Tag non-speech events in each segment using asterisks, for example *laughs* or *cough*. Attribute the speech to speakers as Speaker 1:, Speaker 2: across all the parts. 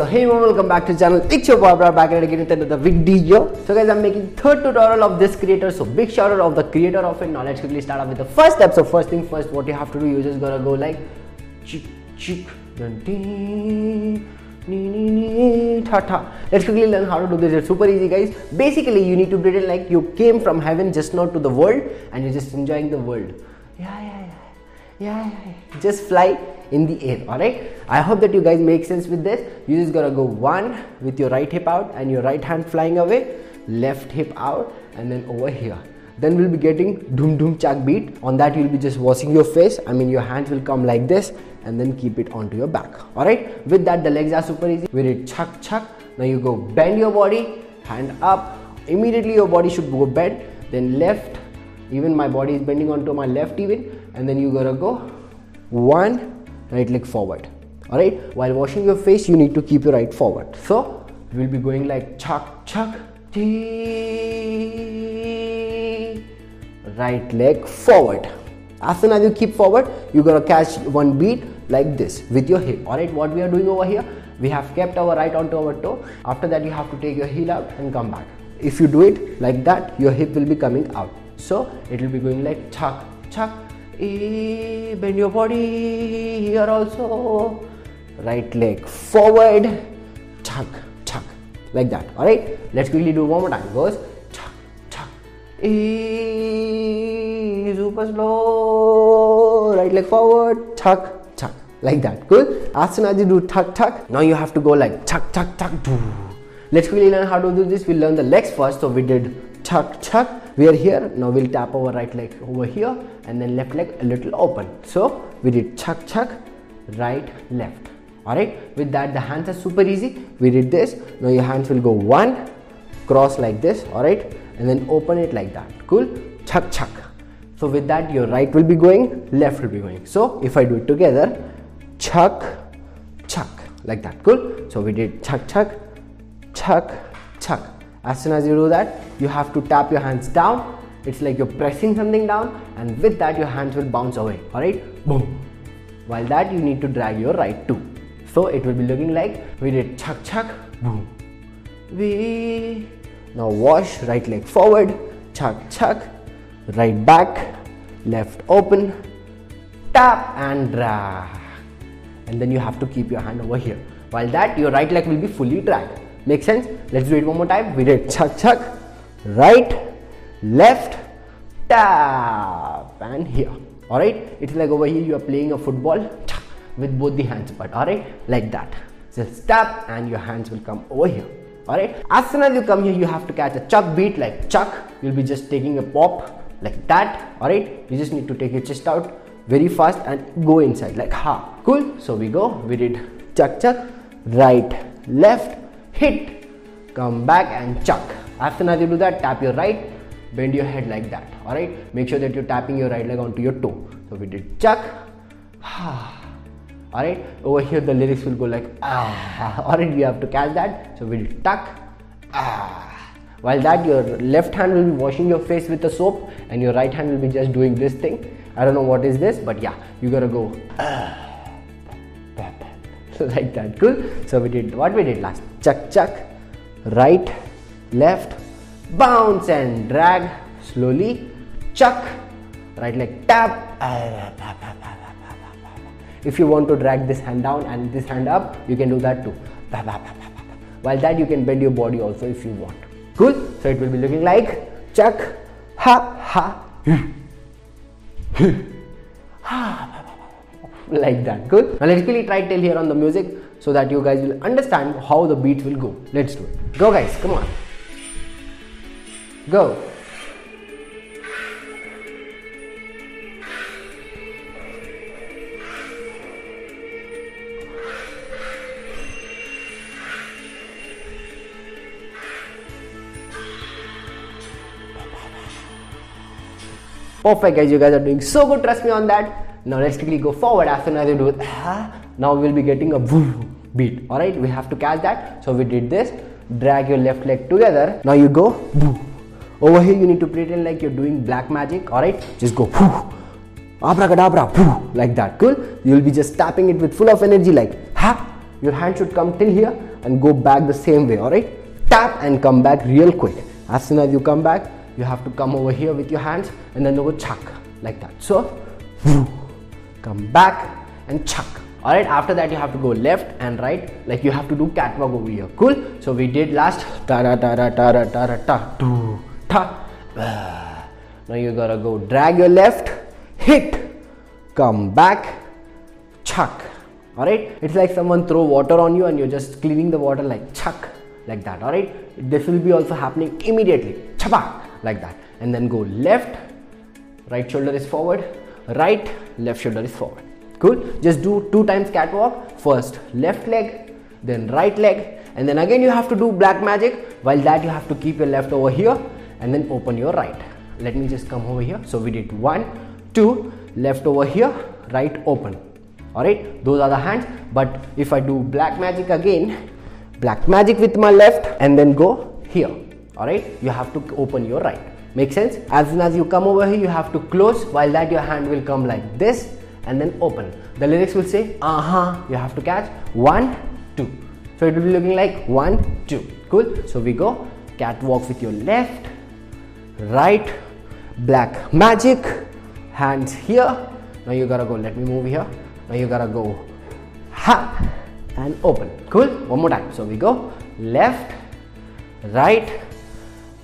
Speaker 1: So hey everyone, welcome back to the channel. It's your Brad back again with another video. So guys, I'm making third tutorial of this creator. So big shout out of the creator of it. Now let's quickly start off with the first step. So first thing first, what you have to do, you just gotta go like chick chick dun, dee, nee, nee, nee, ta ta. Let's quickly learn how to do this. It's super easy guys. Basically, you need to pretend like you came from heaven just now to the world and you're just enjoying the world. Yeah, yeah yeah, yeah, yeah. just fly in the air all right i hope that you guys make sense with this. You just gotta go one with your right hip out and your right hand flying away left hip out and then over here. Then we'll be getting doom doom chak beat. On that you'll be just washing your face. I mean your hands will come like this and then keep it onto your back all right with that the legs are super easy. We did chuck chuck now you go bend your body hand up. Immediately your body should go bend. Then left. Even my body is bending onto my left even. And then you gotta go one right leg forward. All right while washing your face you need to keep your right forward. So we'll be going like chuck chuck tee. right leg forward. As soon as you keep forward. You're gonna catch one beat like this with your hip all right what we are doing over here? We have kept our right onto our toe. After that you have to take your heel out and come back. If you do it like that your hip will be coming out. So it will be going like chuck chuck E, bend your body here also. Right leg forward, tuck, tuck, like that. All right. Let's quickly do one more time. Goes tuck, tuck. E, super slow. Right leg forward, tuck, tuck, like that. Good. As soon as you do tuck, tuck, now you have to go like tuck, tuck, tuck. Let's quickly learn how to do this. We'll learn the legs first. So we did tuck, tuck we are here. Now we'll tap our right leg over here and then left leg a little open. So we did chuck chuck right left. All right with that the hands are super easy. We did this. Now your hands will go one cross like this. All right and then open it like that. Cool? Chuck chuck so with that your right will be going left will be going. So if i do it together chuck chuck like that. Cool? So we did chuck chuck chuck chuck as soon as you do that you have to tap your hands down. It's like you're pressing something down and with that your hands will bounce away. All right? Boom. While that you need to drag your right too. So it will be looking like we did chuck chuck boom. We now wash right leg forward chuck chuck right back left open tap and drag. And then you have to keep your hand over here. While that your right leg will be fully dragged Make sense? Let's do it one more time. We did chuck chuck, right, left, tap, and here. Alright? It's like over here you are playing a football with both the hands, but alright, like that. Just tap and your hands will come over here. Alright? As soon as you come here, you have to catch a chuck beat like chuck. You'll be just taking a pop like that. Alright? You just need to take your chest out very fast and go inside like ha. Cool? So we go. We did chuck chuck, right, left, hit, come back and chuck. As soon as you do that, tap your right, bend your head like that. Alright, make sure that you're tapping your right leg onto your toe. So we did chuck. *sighs* Alright, over here the lyrics will go like ah. *laughs* Alright, you have to catch that. So we did tuck. Ah. While that, your left hand will be washing your face with the soap, and your right hand will be just doing this thing. I don't know what is this, but yeah, you gotta go. Ah. Like that cool so we did what we did last chuck chuck right left bounce and drag slowly chuck right leg tap if you want to drag this hand down and this hand up you can do that too while that you can bend your body also if you want cool so it will be looking like chuck ha ha ha like that. Good? Now let's quickly try till here on the music so that you guys will understand how the beat will go. Let's do it. Go guys. Come on. Go. Perfect guys, you guys are doing so good, trust me on that. Now let's quickly go forward as soon as you do it. Now we'll be getting a beat. Alright, we have to catch that. So we did this. Drag your left leg together. Now you go. Over here you need to pretend like you're doing black magic. Alright, just go. Abracadabra. Like that. Cool. You'll be just tapping it with full of energy like ha your hand should come till here and go back the same way all right tap and come back real quick as soon as you come back you have to come over here with your hands and then go chuck like that so come back and chuck. All right after that you have to go left and right. Like you have to do catwalk over here. Cool? So we did last. Ta ta ta da ta da ta do ta. Now you gotta go drag your left hit come back chuck. All right it's like someone throw water on you and you're just cleaning the water like chuck like that. All right this will be also happening immediately. Chapa! Like that. And then go left. Right shoulder is forward right left shoulder is forward. Cool? Just do two times catwalk. First left leg then right leg and then again you have to do black magic. While that you have to keep your left over here and then open your right. Let me just come over here. So we did one two left over here right open. All right those are the hands. But if i do black magic again black magic with my left and then go here. All right you have to open your right make sense? As soon as you come over here you have to close while that your hand will come like this and then open. The lyrics will say uh-huh you have to catch one two. So it will be looking like one two. Cool? So we go. Catwalk with your left right black magic hands here. Now you gotta go. Let me move here. Now you gotta go. Ha! And open. Cool? One more time. So we go. Left right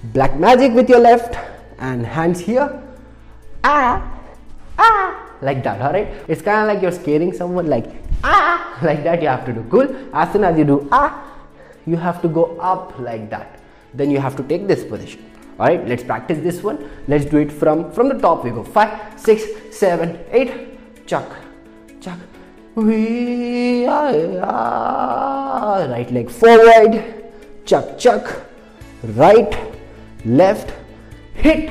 Speaker 1: black magic with your left and hands here. Ah ah like that all right? It's kind of like you're scaring someone like ah *laughs* like that you have to do. Cool. As soon as you do ah you have to go up like that. Then you have to take this position. All right let's practice this one. Let's do it from from the top we go. Five six seven eight. Chuck chuck. We are right leg forward. Chuck chuck. Right left hit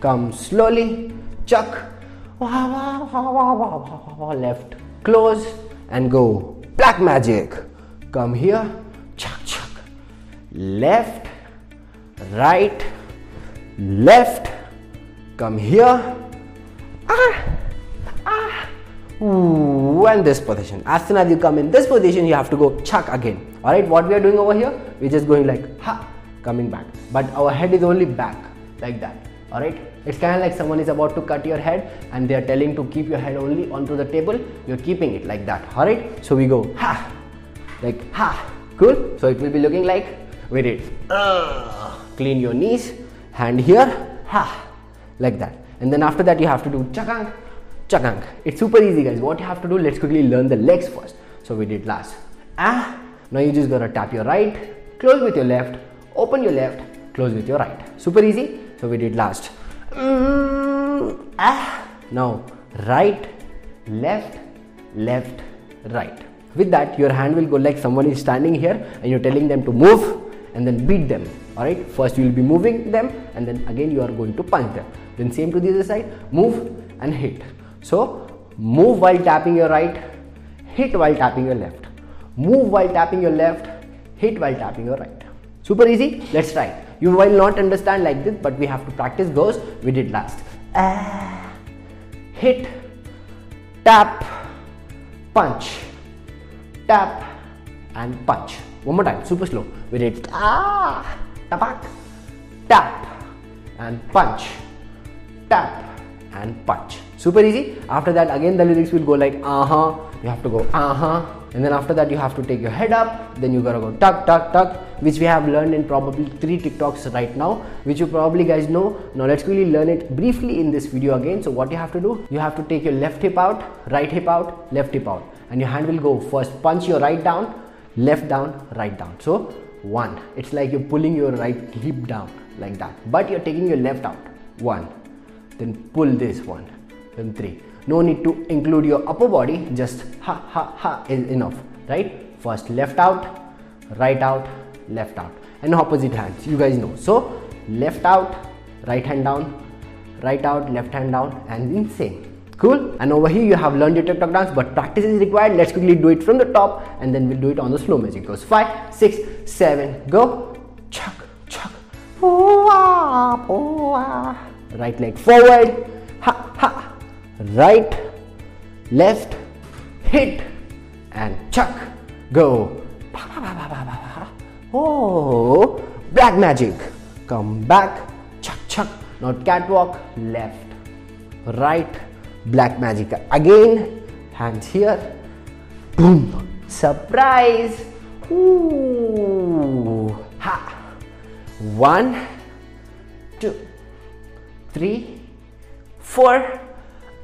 Speaker 1: come slowly chuck left close and go. Black magic. Come here chuck chuck. Left right left. Come here. Ah ah Ooh, and this position. As soon as you come in this position you have to go chuck again. All right what we are doing over here? We're just going like ha coming back. But our head is only back like that. All right it's kind of like someone is about to cut your head and they are telling to keep your head only onto the table. You're keeping it like that. All right so we go. Ha! Like ha! Cool? So it will be looking like we did uh, clean your knees. Hand here. Ha! Like that. And then after that you have to do chakang chakang. It's super easy guys. What you have to do let's quickly learn the legs first. So we did last. Ah! Now you just gotta tap your right. Close with your left open your left. Close with your right. Super easy. So we did last. Mm, ah. Now right left left right. With that your hand will go like someone is standing here and you're telling them to move and then beat them. All right first you will be moving them and then again you are going to punch them. Then same to the other side. Move and hit. So move while tapping your right. Hit while tapping your left. Move while tapping your left. Hit while tapping your right super easy. Let's try. You will not understand like this but we have to practice goes we did last. Ah, hit. Tap. Punch. Tap. And punch. One more time. Super slow. We did. Ah. Tapak. Tap. And punch. Tap. And punch. Super easy. After that again the lyrics will go like uh-huh. You have to go uh-huh and then after that you have to take your head up. Then you gotta go tuck tuck tuck which we have learned in probably three tiktoks right now which you probably guys know. Now let's quickly learn it briefly in this video again. So what you have to do you have to take your left hip out right hip out left hip out. And your hand will go first. Punch your right down left down right down. So one. It's like you're pulling your right hip down like that. But you're taking your left out. One. Then pull this one. Then three no need to include your upper body just ha ha ha is enough right? First left out right out left out and opposite hands you guys know. So left out right hand down right out left hand down and in same. Cool? And over here you have learned your tiktok dance but practice is required. Let's quickly do it from the top and then we'll do it on the slow magic goes five six seven go. Chuck chuck right leg forward. Ha ha right left hit and chuck Go. Oh, black magic. Come back. Chuck, chuck. Not catwalk. Left. Right. Black magic. Again. Hands here. Boom. Surprise. Ooh. Ha. One, two, three, four.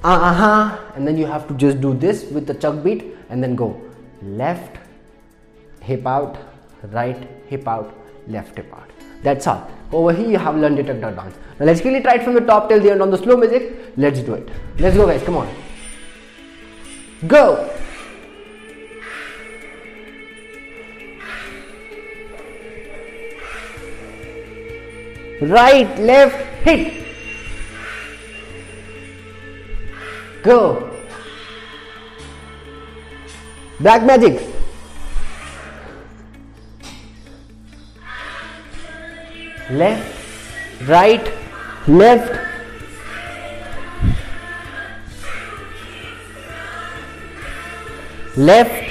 Speaker 1: Uh huh. And then you have to just do this with the chuck beat and then go left, hip out, right, hip out, left, hip out. That's all. Over here you have learned detector dance. Now let's quickly try it from the top till the end on the slow music. Let's do it. Let's go guys, come on. Go! Right, left, hit. Go. Black magic. Left, right, left. Left.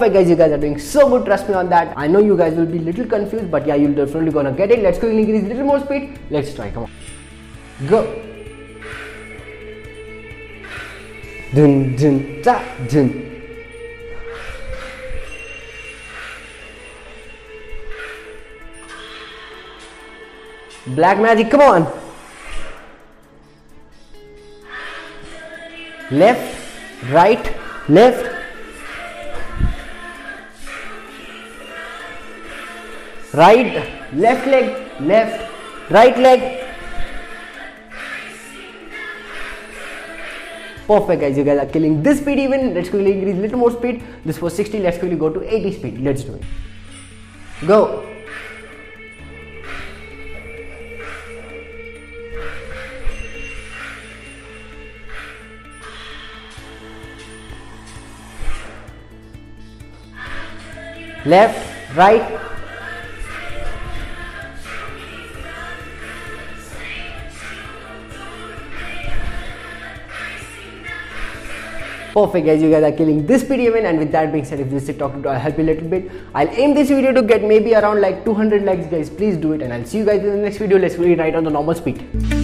Speaker 1: Perfect guys, you guys are doing so good, trust me on that. I know you guys will be little confused, but yeah, you're definitely gonna get it. Let's quickly increase little more speed. Let's try, come on. Go. Dun dun da dun. Black magic, come on. Left, right, left, right left leg left right leg perfect guys you guys are killing this speed even let's quickly increase little more speed this was 60 let's quickly go to 80 speed let's do it go left right Perfect guys, you guys are killing this even and with that being said, if this TikTok tutorial help you a little bit, I'll aim this video to get maybe around like 200 likes guys, please do it and I'll see you guys in the next video. Let's really write on the normal speed.